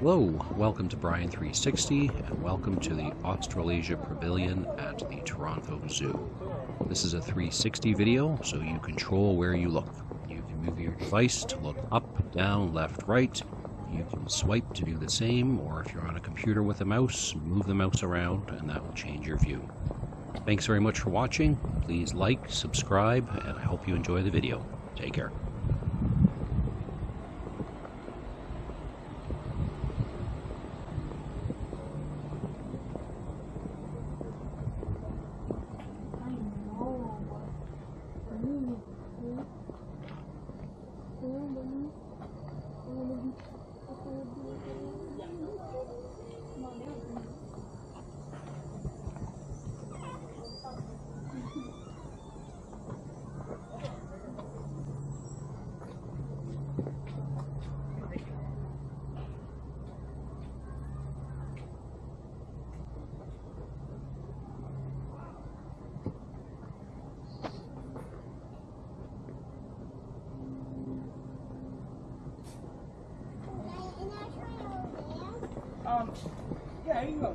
Hello, welcome to Brian 360 and welcome to the Australasia Pavilion at the Toronto Zoo. This is a 360 video, so you control where you look. You can move your device to look up, down, left, right. You can swipe to do the same, or if you're on a computer with a mouse, move the mouse around and that will change your view. Thanks very much for watching. Please like, subscribe, and I hope you enjoy the video. Take care. Um, yeah, you know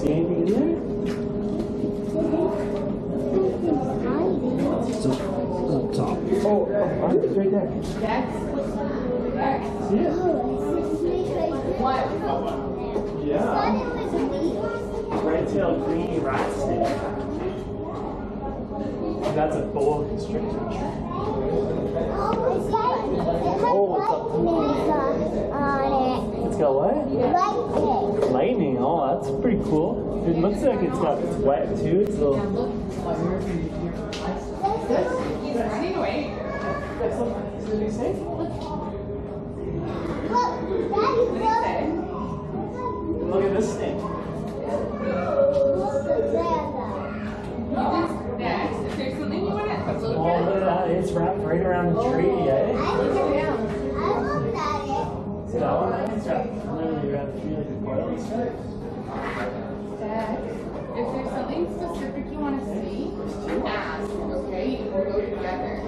see anything in there? Up top. Oh, oh, it's right there. That's. See it? What? Yeah. Red-tailed greeny rat snake. That's a boa constrictor. It's got what? Lightning. Oh, that's pretty cool. It looks like it's got it's wet too. It's a little. He's running away. What did he say? What did he say? Look at this snake. Dex, is there something you want to look Oh, at? look at that. It's wrapped right around the tree, eh? Look at him. See that one? It's wrapped literally around the tree like a coil. Dex, if there's something specific you want to see, ask, okay? You can go together.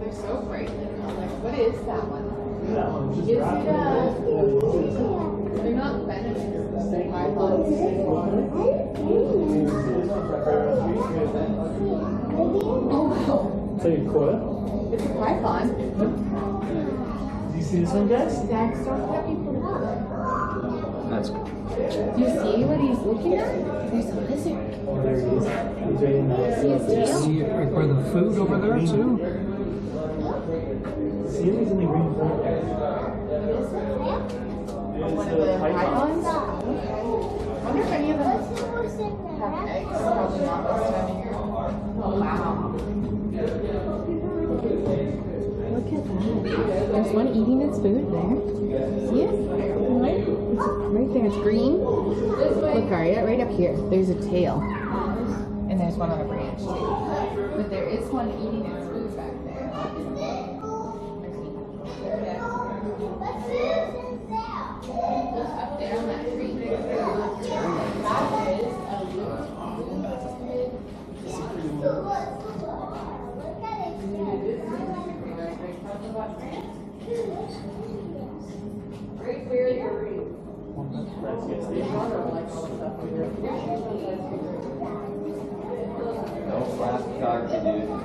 They're so bright. Like, what is that one? That one just Is it a... They're not venomous. They're pythons. Oh, wow. Like a coil. It's a python. Do you see this one, guys? Dex, don't let me put it That's Do you see what he's looking at? There's a lizard. Oh, there he is. He's right in there. See his tail? See where the food over there too? See him? He's in the green plant. One of the the pythons? I wonder if any of them have eggs. Probably not this time of year. Oh, wow. Look at that. There's one eating its food there. See it? It's right there. It's green. Look, Aria, right up here. There's a tail. And there's one on a branch too. But there is one eating its food back there. Up there on that tree get Steve on or No flash photography, dude.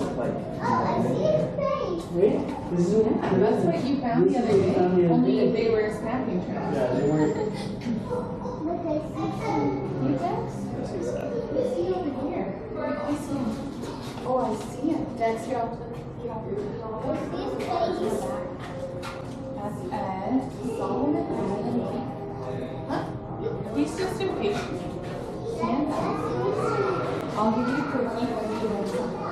What the turtle nests look like. Right? This is what, That's what you found the other This is what we day. found the other Only day. they were snapping turtles. Yeah, they weren't. You Dex? That's what's that. What's he over here? I see him. Oh, I see him. Dex, get off the. Get off the. That's Ed. Solomon. Huh? He's just impatient. Stand. I'll give you a cookie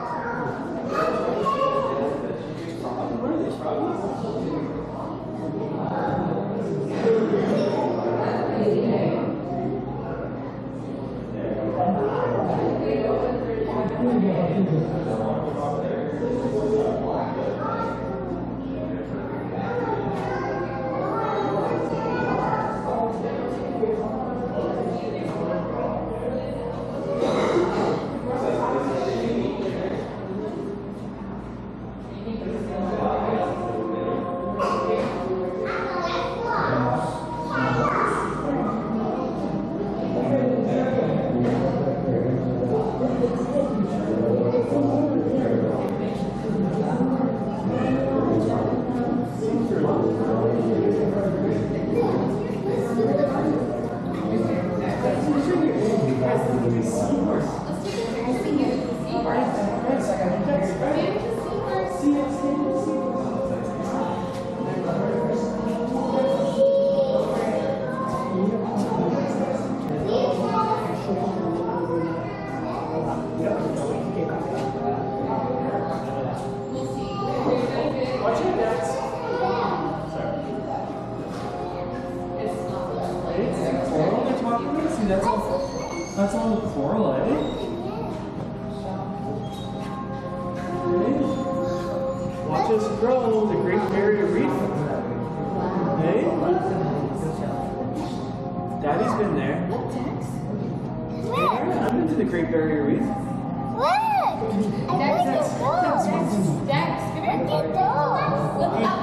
Daddy's been there. Yeah, I've been to the Great Barrier Reef. Dex, Dex, Dex, Dex, come here. Look up.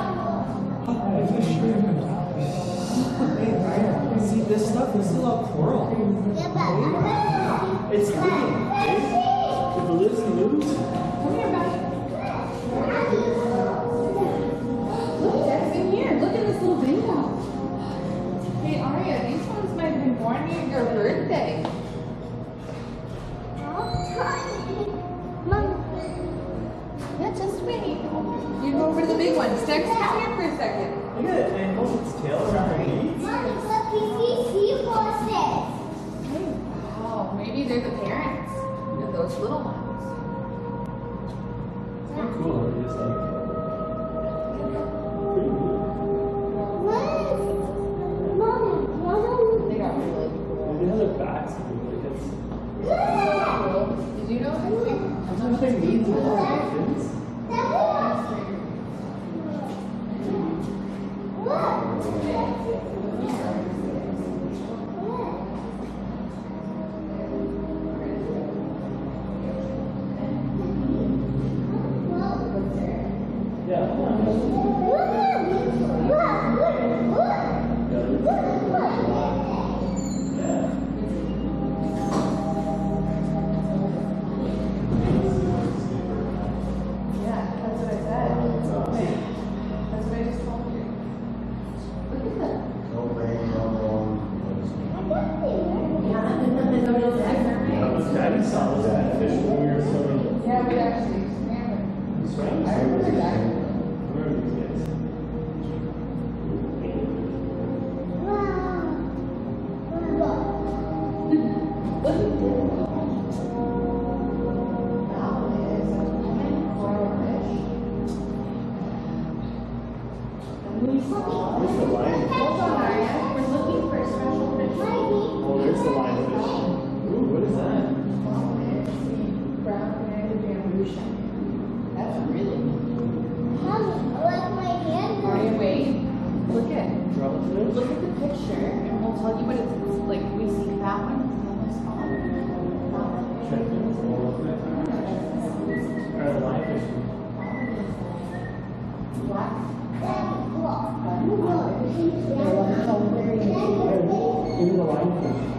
See this stuff? This is all coral. It's living, eh? If it lives and moves. Come here, buddy. Have been born near your birthday. Yeah, just wait. You go over to the big ones. Dex, come here for a second. Look at it. It holds its tail around the feet. Wow, maybe they're the parents of those little ones. How cool are these? Sometimes they banded bamboo shark. That's really neat. Arya, wait. Look at. Draw it to? Look at the picture, and we'll tell you what it's like. We see that one. and this one. That one. Check it. Or the lionfish. Black. Maybe the lionfish. Black.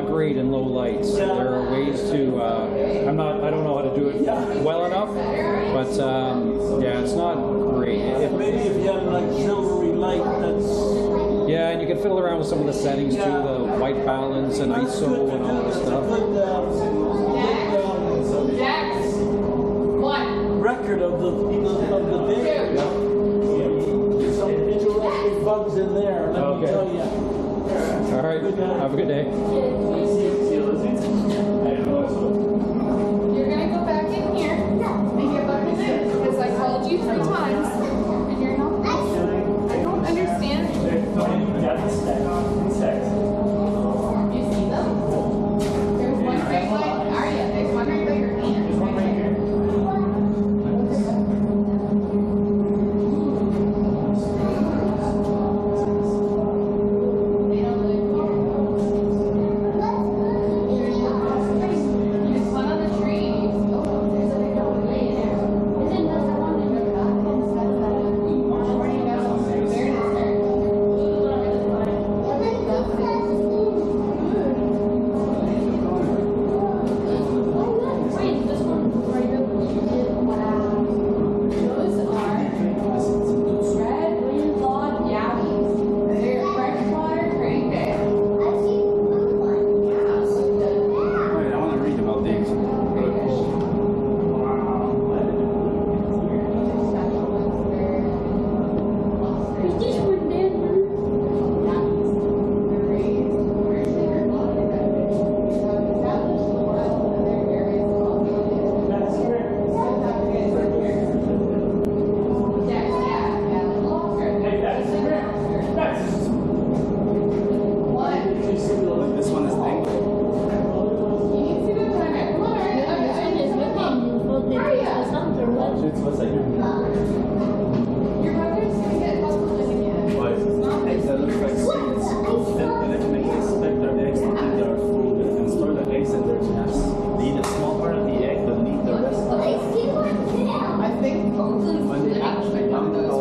Not, great in low lights. Yeah. There are ways to, uh, I'm not, I don't know how to do it Yeah. well enough, but, um, yeah, it's not great. If It- maybe if you have like silvery light, that's yeah, and you can fiddle around with some of the settings too, the white balance and that's ISO good and all do. this stuff. good, uh, um, record of the of the day. Some interesting bugs in there. Let Okay. me tell you. All right, have a good day. 自己的安 sẽ.